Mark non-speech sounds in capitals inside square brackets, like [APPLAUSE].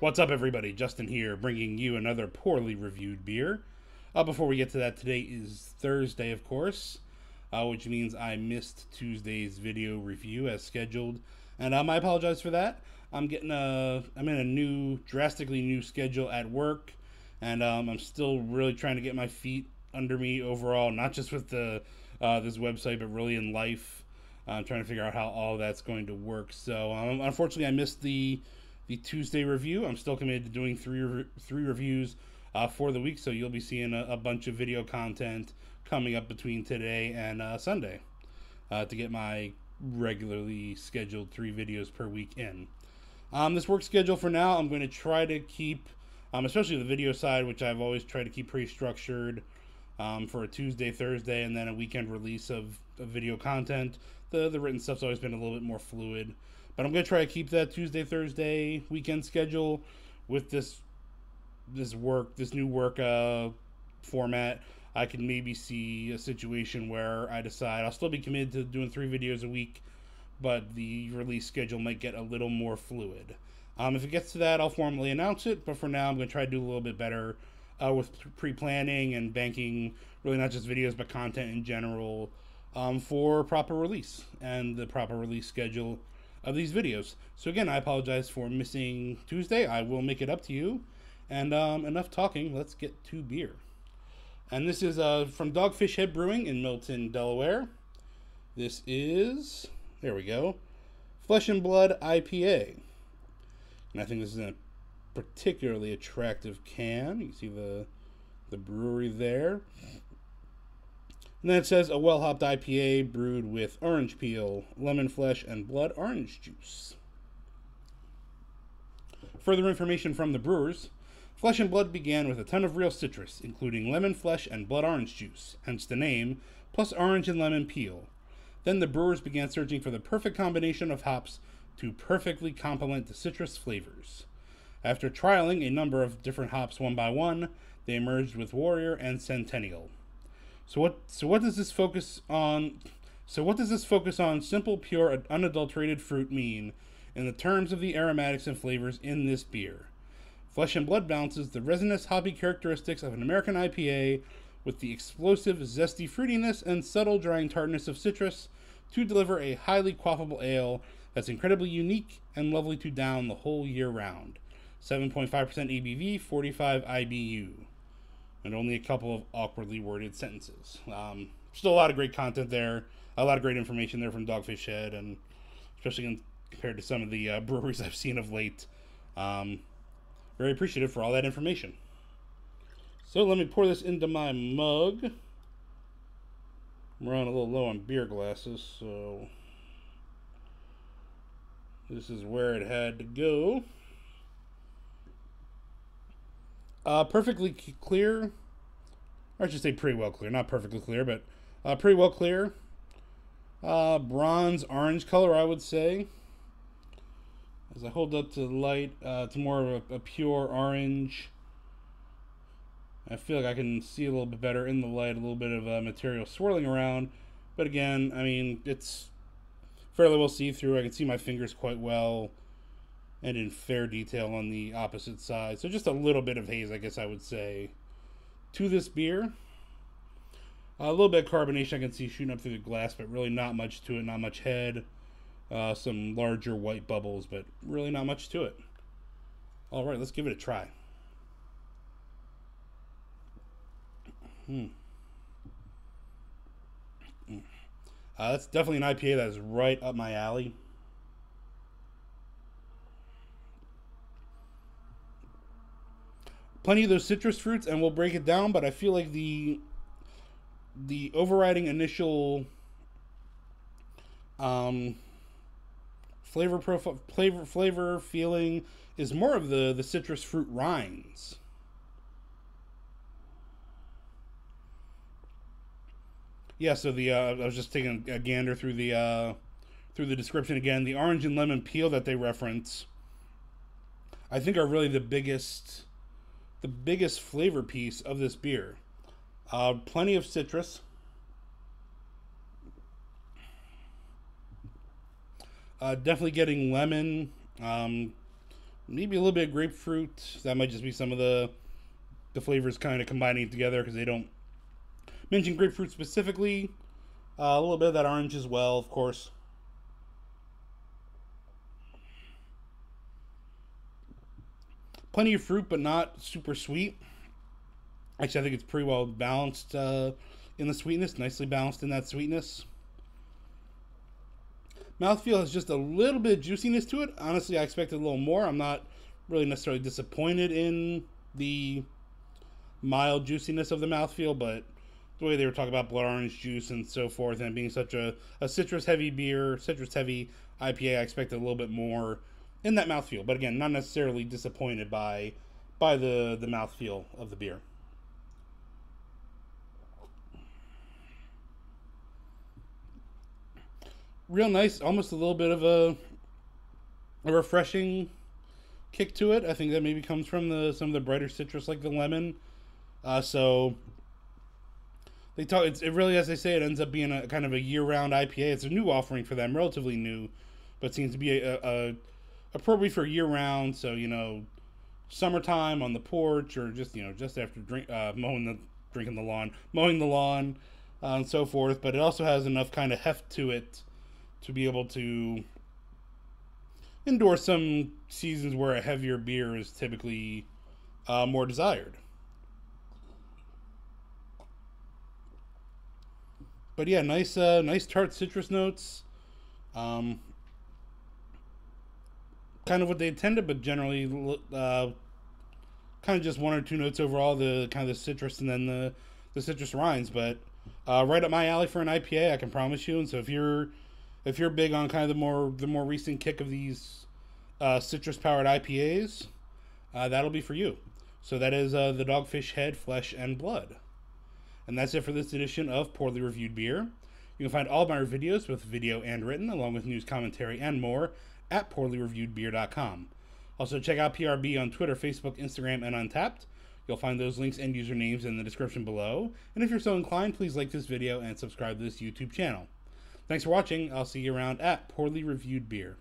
What's up, everybody? Justin here, bringing you another pourly reviewed beer. Uh, before we get to that, today is Thursday, of course, uh, which means I missed Tuesday's video review as scheduled, and um, I apologize for that. I'm getting a, I'm in a new, drastically new schedule at work, and um, I'm still really trying to get my feet under me overall, not just with the uh, this website, but really in life. I'm trying to figure out how all that's going to work. So, um, unfortunately, I missed the the Tuesday review. I'm still committed to doing three re- three reviews uh, for the week, so you'll be seeing a, a, bunch of video content coming up between today and uh, Sunday uh, to get my regularly scheduled three videos per week in. Um, this work schedule for now, I'm going to try to keep, um, especially the video side, which I've always tried to keep pretty structured. Um, for a Tuesday, Thursday, and then a weekend release of, of video content. The the written stuff's always been a little bit more fluid. But I'm gonna try to keep that Tuesday, Thursday weekend schedule with this this work, this new work uh, format. I can maybe see a situation where I decide I'll still be committed to doing three videos a week, but the release schedule might get a little more fluid. Um, if it gets to that, I'll formally announce it. But for now, I'm going to try to do a little bit better uh, with pre planning and banking, really not just videos, but content in general um, for proper release and the proper release schedule of these videos. So again, I apologize for missing Tuesday. I will make it up to you. And um, enough talking. Let's get to beer. And this is uh, from Dogfish Head Brewing in Milton, Delaware. This is there we go, Flesh and Blood IPA. And I think this is a particularly attractive can. You see the the brewery there. And then it says a well hopped IPA brewed with orange peel, lemon flesh, and blood orange juice. Further information from the brewers Flesh and Blood began with a ton of real citrus, including lemon flesh and blood orange juice, hence the name, plus orange and lemon peel. Then the brewers began searching for the perfect combination of hops to perfectly complement the citrus flavors. After trialing a number of different hops one by one, they emerged with Warrior and Centennial. So what so what does this focus on so what does this focus on simple, pure, unadulterated fruit mean in the terms of the aromatics and flavors in this beer? Flesh and Blood balances the resinous hoppy characteristics of an American IPA with the explosive, zesty fruitiness and subtle drying tartness of citrus to deliver a highly quaffable ale that's incredibly unique and lovely to down the whole year round. 7.5% ABV, 45 IBU and only a couple of awkwardly worded sentences. Um, still a lot of great content there, a lot of great information there from Dogfish Head, and especially in, compared to some of the uh, [LAUGHS] breweries I've seen of late. Um, very appreciative for all that information. So let me pour this into my mug. I'm running a little low on beer glasses, so this is where it had to go. Uh, perfectly clear. Or I should say pretty well clear. Not perfectly clear, but uh, pretty well clear. Uh, bronze orange color, I would say. As I hold up to the light, uh, it's more of a, a pure orange. I feel like I can see a little bit better in the light, a little bit of uh, material swirling around. But again, I mean, it's fairly well see through. I can see my fingers quite well and in fair detail on the opposite side. So just a little bit of haze, I guess I would say, to this beer. A little bit of carbonation I can see shooting up through the glass, but really not much to it, not much head. Uh, some larger white bubbles, but really not much to it. All right, let's give it a try. Hmm. hmm. Uh, that's definitely an IPA that is right up my alley. Plenty of those citrus fruits, and we'll break it down. But I feel like the the overriding initial um, flavor profile, flavor flavor feeling is more of the the citrus fruit rinds. Yeah, so the uh, I was just taking a gander through the uh, through the description again. The orange and lemon peel that they reference, I think, are really the biggest the biggest flavor piece of this beer. Uh, plenty of citrus. Uh, definitely getting lemon, um, maybe a little bit of grapefruit. That might just be some of the the flavors kind of combining together because they don't mention grapefruit specifically. Uh, a little bit of that orange as well, of course. Plenty of fruit, but not super sweet. Actually, I think it's pretty well balanced uh, in the sweetness, nicely balanced in that sweetness. Mouthfeel has just a little bit of juiciness to it. Honestly, I expected a little more. I'm not really necessarily disappointed in the mild juiciness of the mouthfeel, but the way they were talking about blood orange juice and so forth, and being such a, a citrus heavy beer, citrus heavy IPA, I expected a little bit more in that mouthfeel. But again, not necessarily disappointed by by the the mouthfeel of the beer. Real nice, almost a little bit of a a refreshing kick to it. I think that maybe comes from the some of the brighter citrus like the lemon. Uh, so they talk. It really, as they say, it ends up being a kind of a year-round IPA. It's a new offering for them, relatively new, but seems to be a, a appropriate for year-round. So you know, summertime on the porch, or just you know, just after drink uh, mowing the drinking the lawn, mowing the lawn, uh, and so forth. But it also has enough kind of heft to it to be able to endure some seasons where a heavier beer is typically uh, more desired. but yeah, nice, uh, nice tart citrus notes. Um, kind of what they intended, but generally, uh, kind of just one or two notes overall. The kind of the citrus and then the the citrus rinds, but uh, right up my alley for an IPA, I can promise you. And so if you're if you're big on kind of the more the more recent kick of these uh, citrus powered IPAs, uh, that'll be for you. So that is uh, the Dogfish Head Flesh and Blood. And that's it for this edition of Pourly Reviewed Beer. You can find all of my videos with video and written, along with news commentary and more, at pourlyreviewedbeer.com. Also, check out PRB on Twitter, Facebook, Instagram, and Untappd. You'll find those links and usernames in the description below. And if you're so inclined, please like this video and subscribe to this YouTube channel. Thanks for watching. I'll see you around at Pourly Reviewed Beer.